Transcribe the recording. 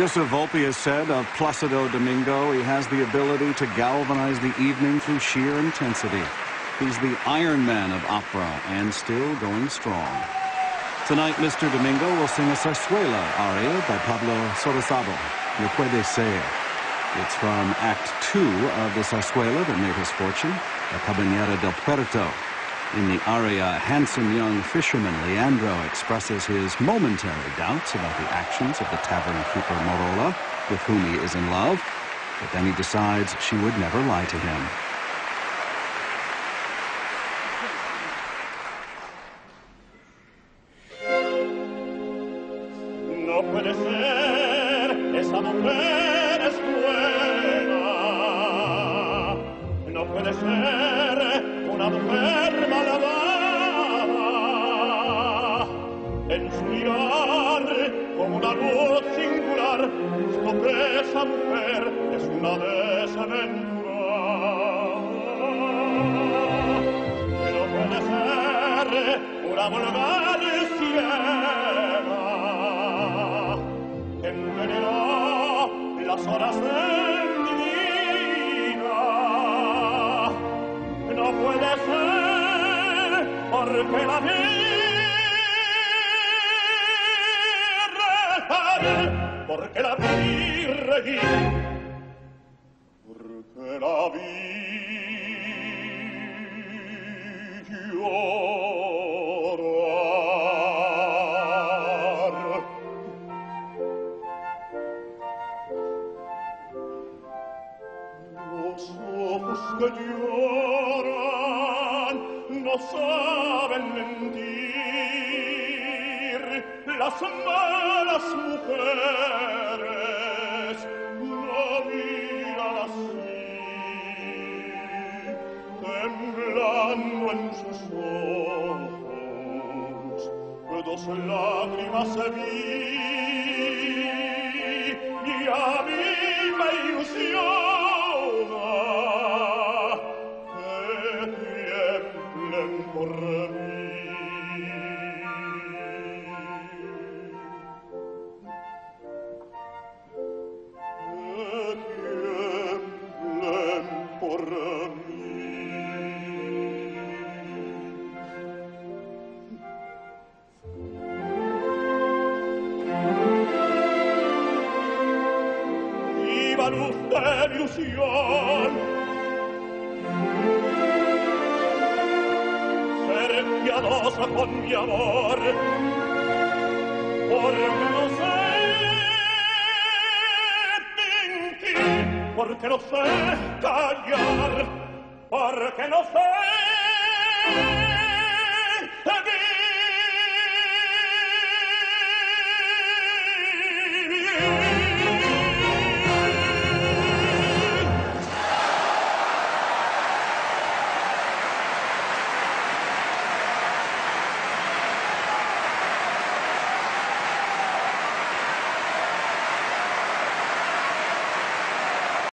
As Volpe has said of Placido Domingo, he has the ability to galvanize the evening through sheer intensity. He's the Iron Man of opera and still going strong. Tonight, Mr. Domingo will sing a zarzuela aria by Pablo Sorosabo, No Puede Ser. It's from Act Two of the zarzuela that made his fortune, La Cabanera del Puerto. In the aria, handsome young fisherman Leandro expresses his momentary doubts about the actions of the tavern keeper Morola, with whom he is in love, but then he decides she would never lie to him. No puede ser, una mujer esa mujer es una desventura. No puede ser una vulgar ciega. Envenenó las horas de mi vida. No puede ser porque la vi perché la virrei perché la vi chiorar lo so fosca lloran no saben mentir las malas mujeres tremblan nuestros ojos, dos lágrimas se vi, y a mí me ilusiona que tiemblen por mí. Que tiemblen por mí. viva luz de ilusión. Ser piadosa con mi amor, porque no sé mentir, porque no sé callar, porque no sé